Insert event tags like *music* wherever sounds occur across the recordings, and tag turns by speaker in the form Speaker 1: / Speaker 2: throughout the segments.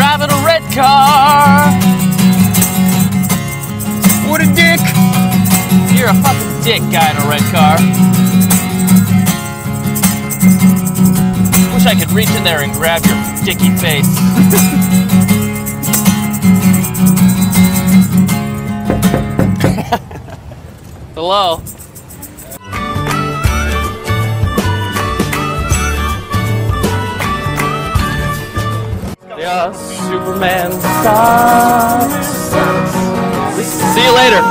Speaker 1: driving a red car.
Speaker 2: What a dick!
Speaker 1: You're a fucking dick guy in a red car. Wish I could reach in there and grab your dicky face. *laughs* Hello. Superman sucks. See you later.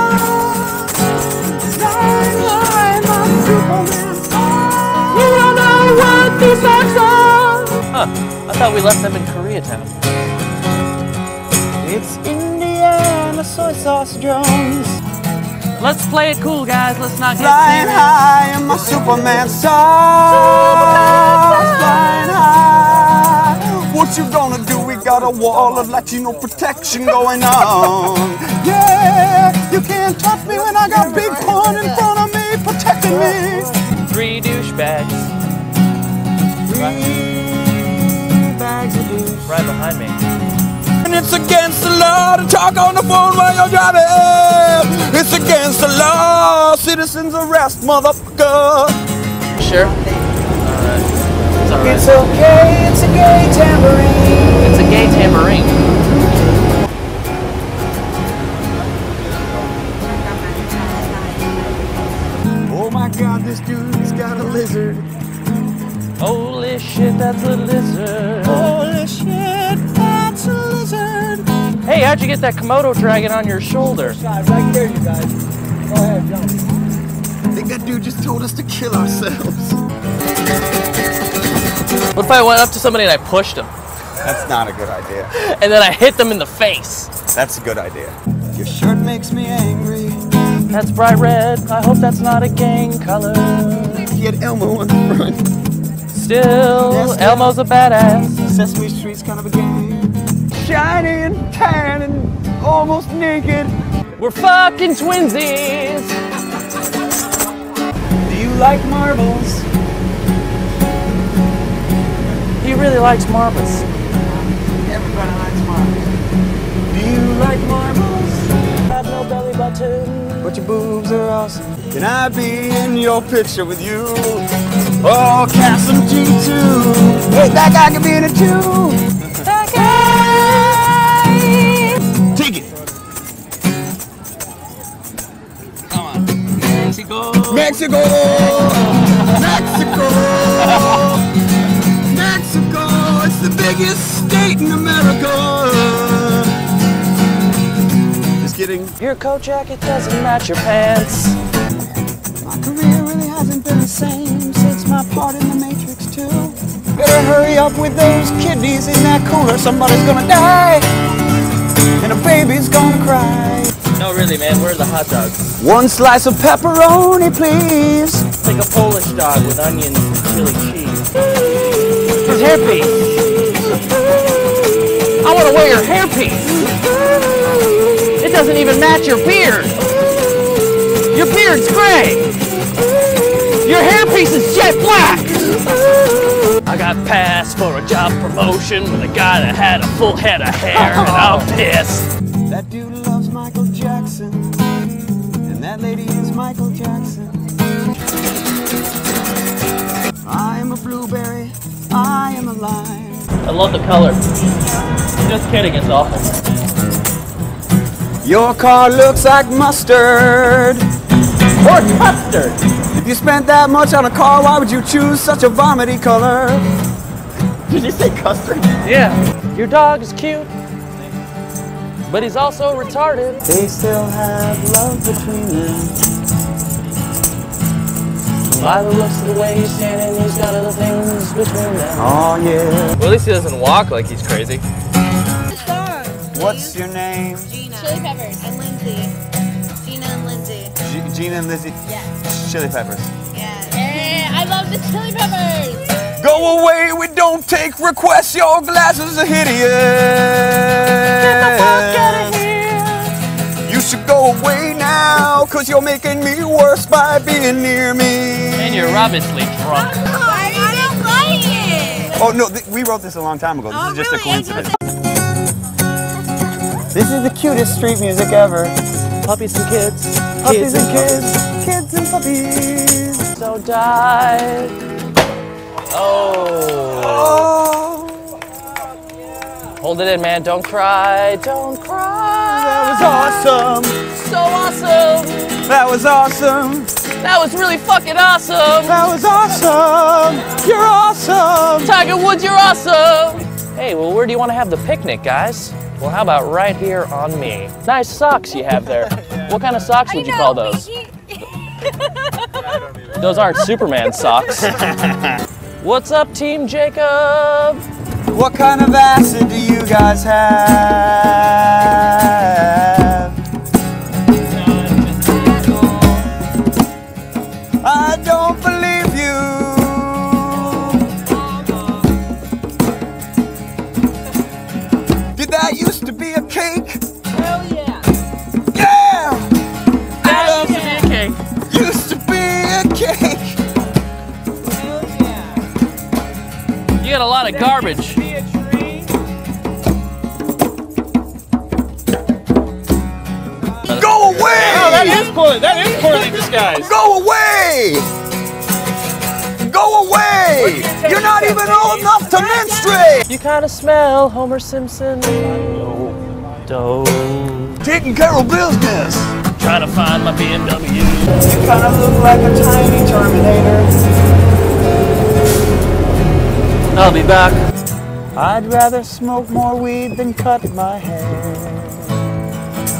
Speaker 1: Huh. I thought we left them in Koreatown.
Speaker 2: It's Indiana soy sauce drones.
Speaker 1: Let's play it cool, guys. Let's not get
Speaker 2: Flying
Speaker 1: serious.
Speaker 2: high in my Superman sauce. Flying high. What you gonna do? We got a wall of Latino protection going on. Yeah, you can't touch me when I got Big Pun in front of me protecting me.
Speaker 1: Three douchebags
Speaker 2: Bags of douche.
Speaker 1: right behind me.
Speaker 2: And it's against the law to talk on the phone while you're driving. It's against the law. Citizens arrest, motherfucker.
Speaker 1: Sure. Alright. It's alright.
Speaker 2: It's okay, it's a
Speaker 1: how'd you get that Komodo dragon on your shoulder?
Speaker 2: Right here, you guys. Go ahead, jump. I think that dude just told us to kill ourselves.
Speaker 1: What if I went up to somebody and I pushed them?
Speaker 2: That's not a good idea. *laughs*
Speaker 1: And then I hit them in the face?
Speaker 2: That's a good idea. Your shirt makes me angry.
Speaker 1: That's bright red. I hope that's not a gang color.
Speaker 2: He had Elmo on the front.
Speaker 1: Still,
Speaker 2: Yes, yeah.
Speaker 1: Elmo's a badass.
Speaker 2: Sesame Street's kind of a game. Shiny and tan and almost naked.
Speaker 1: We're fucking twinsies.
Speaker 2: Do you like marbles?
Speaker 1: He really likes marbles.
Speaker 2: Everybody likes marbles. Do you like marbles?
Speaker 1: Have no belly button.
Speaker 2: But your boobs are awesome. Can I be in your picture with you? Oh, Kassem G2. Hey, that guy can be in it too.
Speaker 1: Mexico.
Speaker 2: Mexico! Mexico! Mexico! It's the biggest state in America! Just kidding.
Speaker 1: Your coat jacket doesn't match your pants.
Speaker 2: My career really hasn't been the same since my part in the Matrix 2. Better hurry up with those kidneys in that cooler. Somebody's gonna die,
Speaker 1: No, really, man. Where are the hot dogs?
Speaker 2: One slice of pepperoni, please.
Speaker 1: It's Like a Polish dog with onions and chili cheese. His hairpiece. I want to wear your hairpiece. It doesn't even match your beard. Your beard's gray. Your hairpiece is jet black. I got passed for a job promotion with a guy that had a full head of hair, and I'm pissed.
Speaker 2: That dude that lady is Michael Jackson. I am a blueberry, I am a lime.
Speaker 1: I love the color. Just kidding, it's awful.
Speaker 2: Your car looks like mustard.
Speaker 1: Or custard.
Speaker 2: If you spent that much on a car, why would you choose such a vomity color? Did you say custard?
Speaker 1: Yeah. Your dog is cute, but he's also retarded.
Speaker 2: They still have love between them.
Speaker 1: By the looks of the way he's standing, he's got other things between them.
Speaker 2: Oh yeah.
Speaker 1: Well, at least he doesn't walk like he's crazy.
Speaker 2: What's your name?
Speaker 3: Gina. Chili Peppers and Lindsay. Gina and Lindsay.
Speaker 2: G- Gina and Lizzie.
Speaker 3: Yes.
Speaker 2: Chili peppers.
Speaker 3: Yes. Hey, I love the Chili Peppers.
Speaker 2: Go away, we don't take requests. Your glasses are hideous. Cause you're making me worse by being near me.
Speaker 1: And you're obviously drunk.
Speaker 3: Why are you playing it?
Speaker 2: Oh no, th- we wrote this a long time ago. This
Speaker 3: Oh,
Speaker 2: is just
Speaker 3: really?
Speaker 2: a coincidence. This is the cutest street music ever.
Speaker 1: Puppies and kids.
Speaker 2: Puppies and kids, kids and puppies.
Speaker 1: So died. Oh.
Speaker 2: Oh,
Speaker 1: Hold it in, man. Don't cry. Don't cry.
Speaker 2: That was awesome.
Speaker 1: So awesome.
Speaker 2: That was awesome.
Speaker 1: That was really fucking awesome.
Speaker 2: That was awesome. You're awesome.
Speaker 1: Tiger Woods, you're awesome. Hey, well, where do you want to have the picnic, guys? Well, how about right here on me? Nice socks you have there. *laughs* What kind of socks would you call those? Those aren't Superman socks. *laughs* What's up, Team Jacob?
Speaker 2: What kind of acid do you guys have? Did that used to be a cake?
Speaker 3: Hell yeah.
Speaker 2: Yeah!
Speaker 1: That used to be a cake.
Speaker 2: Used to be a cake.
Speaker 3: Hell yeah.
Speaker 1: You got a lot of garbage.
Speaker 3: Be a tree.
Speaker 2: Go away!
Speaker 1: Oh, that is poorly. That is poorly disguised.
Speaker 2: Go away! Go away! You're not even old enough to menstruate!
Speaker 1: You kind of smell Homer Simpson. D'oh.
Speaker 2: Taking care of business.
Speaker 1: Trying to find my BMW.
Speaker 2: You kind of look like a tiny Terminator.
Speaker 1: I'll be back.
Speaker 2: I'd rather smoke more weed than cut my hair.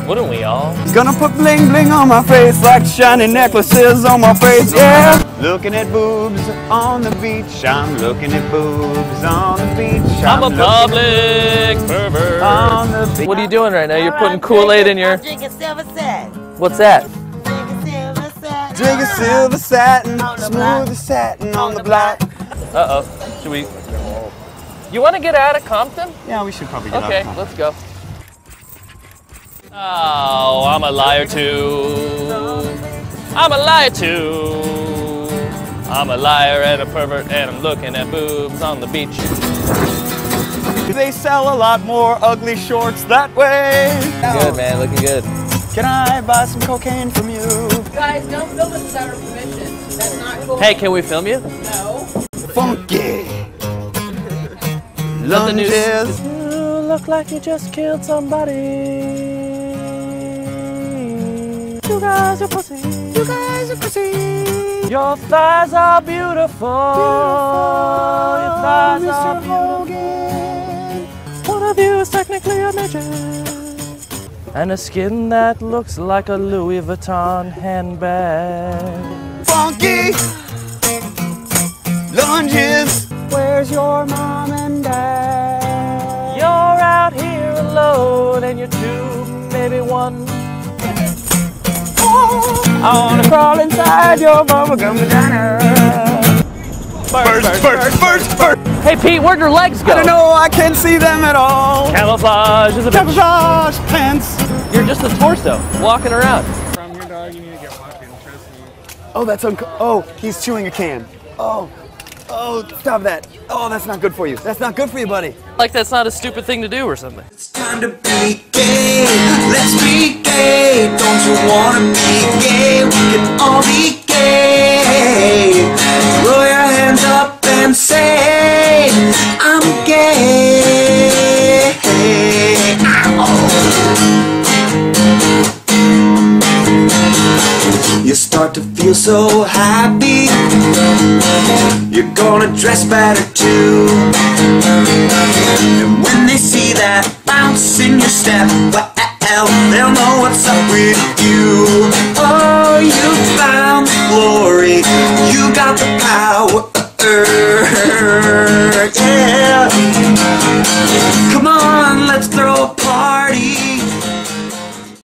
Speaker 1: Wouldn't we all?
Speaker 2: Gonna put bling bling on my face like shiny necklaces on my face, yeah. Looking at boobs on the beach. I'm looking at boobs on the beach.
Speaker 1: I'm a public pervert.
Speaker 2: on the beach.
Speaker 1: What are you doing right now? You're putting Kool-Aid in your.
Speaker 3: I'm drinking silver satin.
Speaker 1: What's that?
Speaker 3: Drinking silver satin.
Speaker 2: Drink a silver satin,
Speaker 3: On the block.
Speaker 2: smooth as satin on the block.
Speaker 1: Uh oh. Should we? You want to get out of Compton?
Speaker 2: Yeah, we should probably get
Speaker 1: Okay,
Speaker 2: off.
Speaker 1: let's go. Oh, I'm a liar too. I'm a liar too. I'm a liar and a pervert, and I'm looking at boobs on the beach.
Speaker 2: They sell a lot more ugly shorts that way.
Speaker 1: Good man, looking good.
Speaker 2: Can I buy some cocaine from you?
Speaker 4: Guys, don't film us without our permission. That's not cool.
Speaker 1: Hey, can we film you?
Speaker 4: No.
Speaker 2: Funky.
Speaker 1: Nothing new.
Speaker 2: Lunges.
Speaker 1: You look like you just killed somebody. You guys are pussy. You guys are pussy. Your thighs are beautiful. Your thighs are beautiful. One of you is technically a midget. And a skin that looks like a Louis Vuitton handbag.
Speaker 2: Funky. Lunges. Where's your mom and dad?
Speaker 1: You're out here alone and you're two, maybe one.
Speaker 2: I wanna crawl inside your bubblegum vagina. First, first, first, first.
Speaker 1: Hey Pete, where'd your legs go?
Speaker 2: I don't know, I can't see them at all.
Speaker 1: Camouflage is a bitch.
Speaker 2: Camouflage pants.
Speaker 1: You're just a torso walking around.
Speaker 5: From your dog, you need to get walking. Trust me.
Speaker 2: Oh, that's unco- Oh, he's chewing a can. Oh, oh, stop that. Oh, that's not good for you. That's not good for you, buddy.
Speaker 1: Like that's not a stupid thing to do or something.
Speaker 6: It's time to be gay. Let's be gay. Don't you wanna be gay? We can all be gay. Throw your hands up and say, I'm gay. You start to feel so happy. You're gonna dress better too. Bounce in your step, well, they'll know what's up with you. Oh, you found glory. You got the